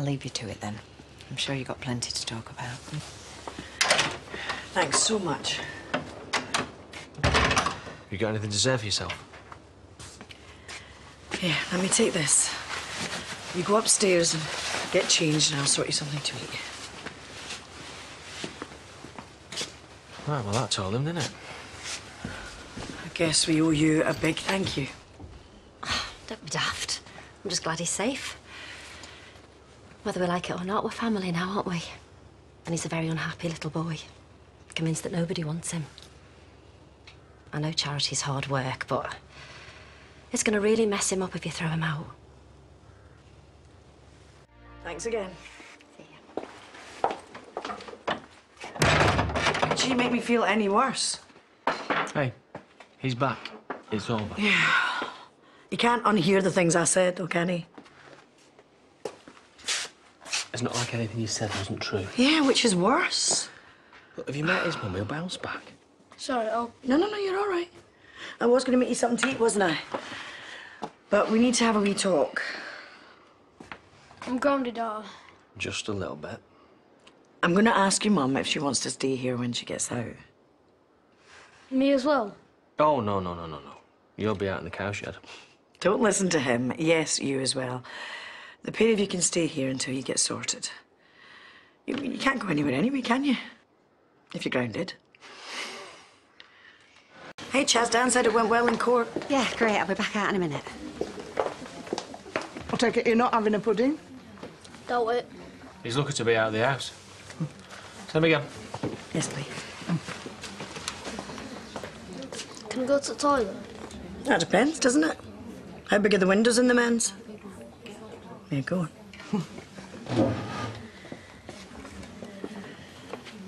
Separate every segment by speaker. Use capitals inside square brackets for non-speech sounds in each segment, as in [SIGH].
Speaker 1: I'll leave you to it then. I'm sure you've got plenty to talk about.
Speaker 2: Thanks so much.
Speaker 3: You got anything to say for yourself?
Speaker 2: Here, let me take this. You go upstairs and get changed, and I'll sort you something to eat.
Speaker 3: Right, well, that told him, didn't it?
Speaker 2: I guess we owe you a big thank you.
Speaker 4: Ah, don't be daft. I'm just glad he's safe. Whether we like it or not, we're family now, aren't we? And he's a very unhappy little boy. Convinced that nobody wants him. I know charity's hard work, but it's going to really mess him up if you throw him out.
Speaker 2: Thanks again.
Speaker 4: See ya.
Speaker 2: Did she make me feel any worse?
Speaker 3: Hey, he's back. It's over. Yeah.
Speaker 2: You can't unhear the things I said, though, can he?
Speaker 3: It's not like anything you said wasn't true.
Speaker 2: Yeah, which is worse.
Speaker 3: Look, have you met his mum? He'll bounce back.
Speaker 5: Sorry, I'll...
Speaker 2: No, no, no, you're all right. I was going to make you something to eat, wasn't I? But we need to have a wee talk.
Speaker 5: I'm grounded, uh...
Speaker 3: Just a little bit.
Speaker 2: I'm going to ask your mum if she wants to stay here when she gets out.
Speaker 5: Me as well.
Speaker 3: Oh, no, no, no, no, no. You'll be out in the cowshed.
Speaker 2: Don't listen to him. Yes, you as well. The pair of you can stay here until you get sorted. You, you can't go anywhere anyway, can you? If you're grounded. Hey, Chas, Dan said it went well in court.
Speaker 4: Yeah, great. I'll be back out in a minute.
Speaker 6: I'll take it you're not having a pudding?
Speaker 5: Doubt it.
Speaker 3: He's looking to be out of the house. Send me go.
Speaker 2: Yes, please.
Speaker 5: Can I go to the toilet?
Speaker 2: That depends, doesn't it? How big are the windows in the men's? Yeah, go on. [LAUGHS]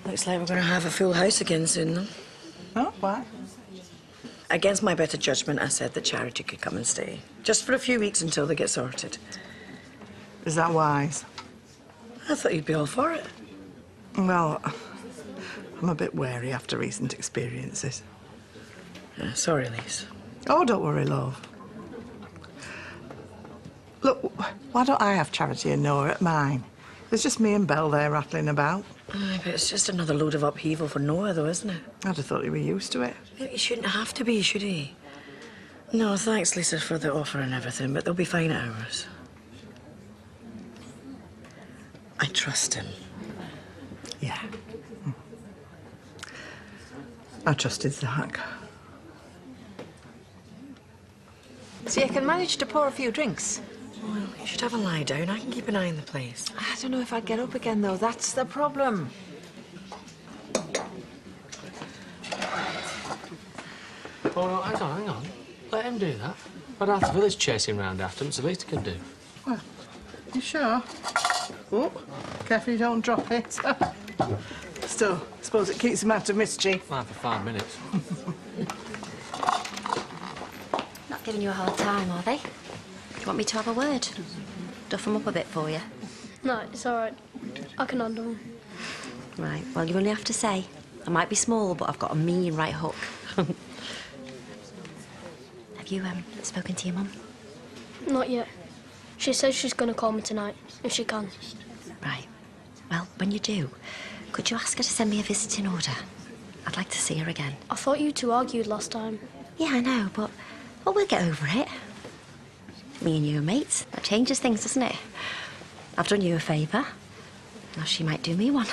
Speaker 2: Looks like we're going to have a full house again soon, though.
Speaker 6: Oh, why?
Speaker 2: Against my better judgment, I said that Charity could come and stay. Just for a few weeks until they get sorted.
Speaker 6: Is that wise?
Speaker 2: I thought you'd be all for it.
Speaker 6: Well, I'm a bit wary after recent experiences.
Speaker 2: Yeah, sorry, Elise.
Speaker 6: Oh, don't worry, love. Look, why don't I have Charity and Noah at mine? There's just me and Belle there rattling about.
Speaker 2: Aye, but it's just another load of upheaval for Noah, though, isn't it?
Speaker 6: I'd have thought you were used to it.
Speaker 2: He shouldn't have to be, should he? No, thanks, Lisa, for the offer and everything, but they'll be fine at ours. I trust him.
Speaker 6: Yeah. Mm. I trusted Zak.
Speaker 1: So you can manage to pour a few drinks?
Speaker 2: Well, you should have a lie down. I can keep an eye on the place.
Speaker 1: I don't know if I'd get up again, though. That's the problem.
Speaker 3: Oh, no, hang on, hang on. Let him do that. But half the village chasing round after him. It's the least he can do.
Speaker 6: Well, you sure? Oh, careful you don't drop it. [LAUGHS] Still, I suppose it keeps him out of mischief.
Speaker 3: Fine for five minutes.
Speaker 4: Not giving you a hard time, are they? Do you want me to have a word? Duff them up a bit for you?
Speaker 5: No, it's all right. I can handle them.
Speaker 4: Right, well, you only have to say. I might be small, but I've got a mean right hook. [LAUGHS] have you um, spoken to your mum?
Speaker 5: Not yet. She says she's going to call me tonight, if she can.
Speaker 4: Right. Well, when you do, could you ask her to send me a visiting order? I'd like to see her again.
Speaker 5: I thought you two argued last time.
Speaker 4: Yeah, I know, but well, we'll get over it. Me and you are mates. That changes things, doesn't it? I've done you a favour. Now she might do me one.